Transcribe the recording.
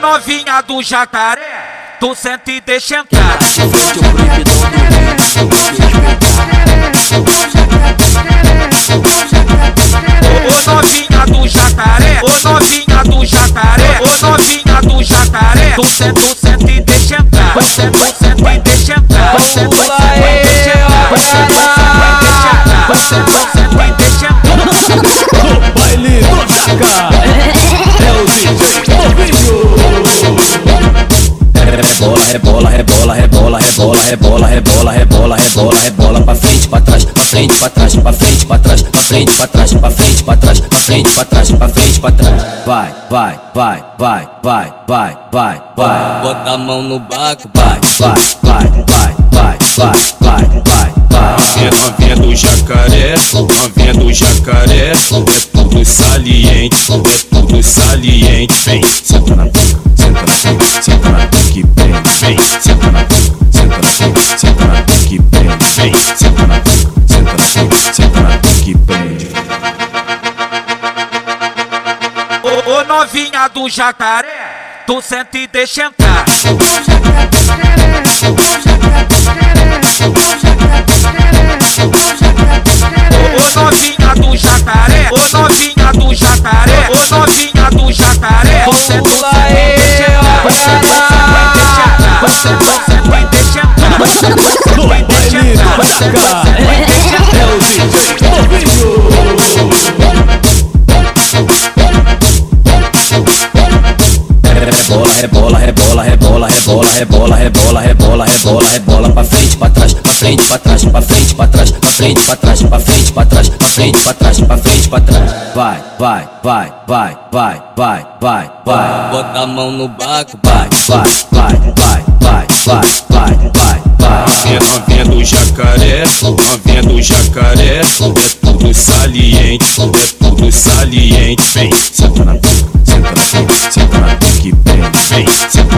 novinha do jacaré, tu sente e deixa entrar. Ô novinha do jacaré, ô novinha do jacaré, ô novinha do jacaré, tu sente, tu sente e deixa entrar. Tu sente, tu sente Rebola, rebola, rebola, rebola, rebola, rebola, rebola, rebola, pra frente, pra trás, pra frente, pra trás, pra frente, pra trás, pra frente, pra trás, pra frente, pra trás, pra frente, pra trás, pra frente, pra trás. Vai, vai, vai, vai, vai, vai, vai, vai. Bota a mão no baco, vai, vai, vai, vai, vai, vai, vai, vai, vai. É novinha do jacaré, novinha do jacaré, é tudo saliente, é tudo saliente. Vem, senta novinha do jacaré, tu sente e deixa entrar. Ô novinha do jacaré, ô novinha do jacaré, ô novinha do jacaré, sente, tu sente e deixa entrar. Sente, tu e deixa entrar. Sente, tu e deixa baile entrar. do Tu sente e deixa entrar. Rebola, rebola, rebola, rebola, rebola, rebola, rebola, rebola, rebola, pra frente, pra trás, pra frente, pra trás, pra frente, pra trás, pra frente, pra trás, pra frente, pra trás, pra frente, pra trás, pra frente, pra trás. Vai, vai, vai, vai, vai, vai, vai, vai. Bota a mão no baco, vai, vai, vai, vai, vai, vai, vai, vai, vai. É novinha do jacaré, novinha do jacaré, é tudo saliente, é tudo saliente. Vem, senta na boca, senta na boca, Nice